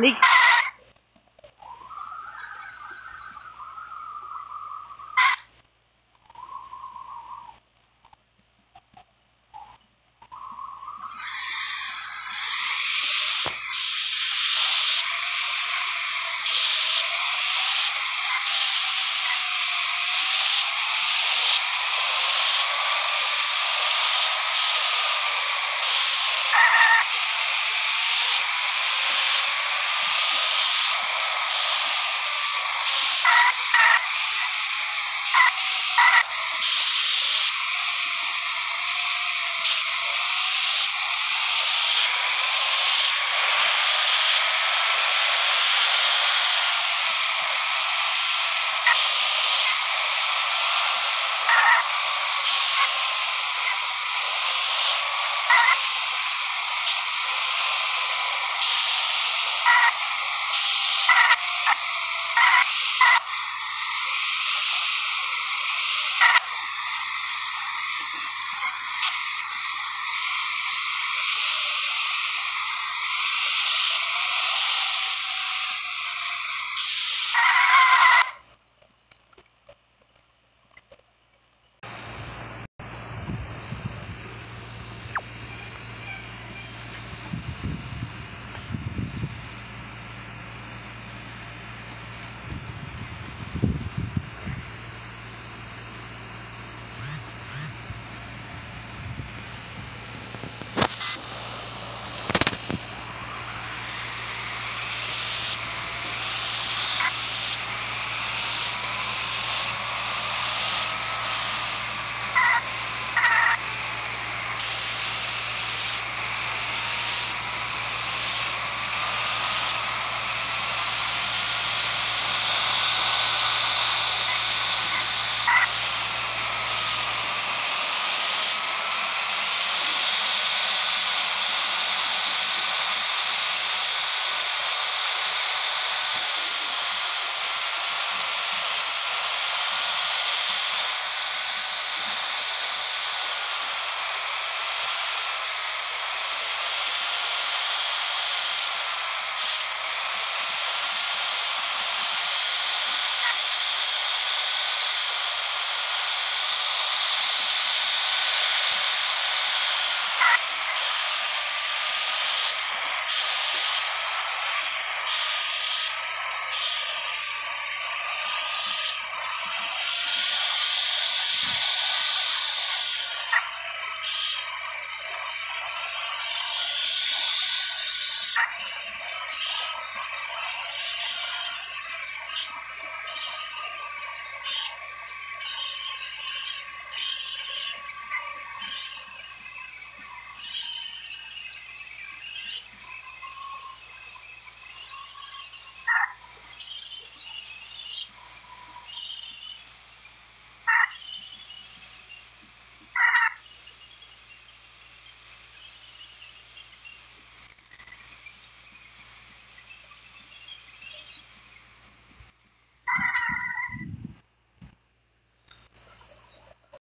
Like, Thank you.